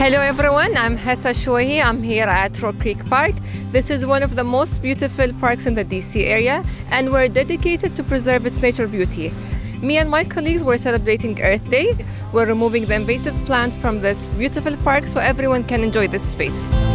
Hello everyone, I'm Hessa Shohi. I'm here at Rock Creek Park. This is one of the most beautiful parks in the DC area and we're dedicated to preserve its natural beauty. Me and my colleagues were celebrating Earth Day. We're removing the invasive plant from this beautiful park so everyone can enjoy this space.